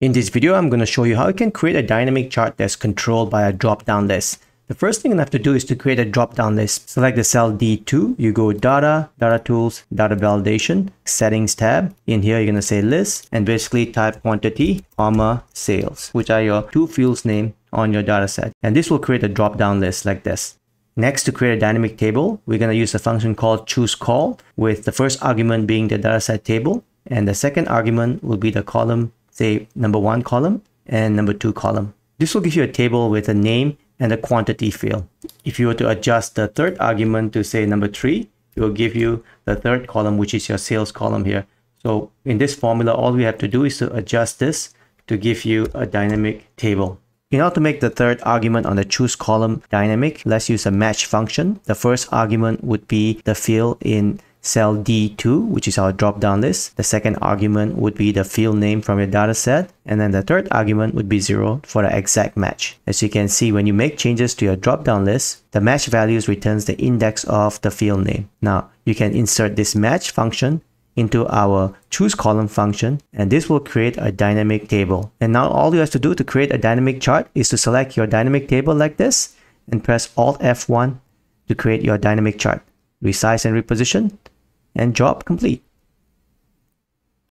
In this video, I'm going to show you how you can create a dynamic chart that's controlled by a drop-down list. The first thing you have to do is to create a drop-down list. Select the cell D2, you go Data, Data Tools, Data Validation, Settings tab. In here, you're going to say List and basically type quantity, comma, sales, which are your two fields name on your data set. And this will create a drop-down list like this. Next, to create a dynamic table, we're going to use a function called chooseCol with the first argument being the dataset table and the second argument will be the column say number one column and number two column. This will give you a table with a name and a quantity field. If you were to adjust the third argument to say number three, it will give you the third column, which is your sales column here. So in this formula, all we have to do is to adjust this to give you a dynamic table. In order to make the third argument on the choose column dynamic, let's use a match function. The first argument would be the field in cell D2, which is our drop-down list. The second argument would be the field name from your data set. And then the third argument would be zero for the exact match. As you can see, when you make changes to your drop-down list, the match values returns the index of the field name. Now, you can insert this match function into our choose column function and this will create a dynamic table. And now all you have to do to create a dynamic chart is to select your dynamic table like this and press Alt F1 to create your dynamic chart. Resize and reposition and job complete.